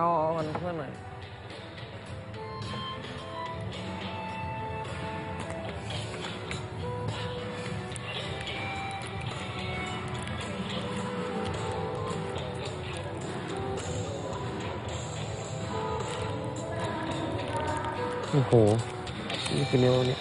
อ๋อมันเพื่อนหน่อยโอ้โห นี่คือเร็วเนี่ย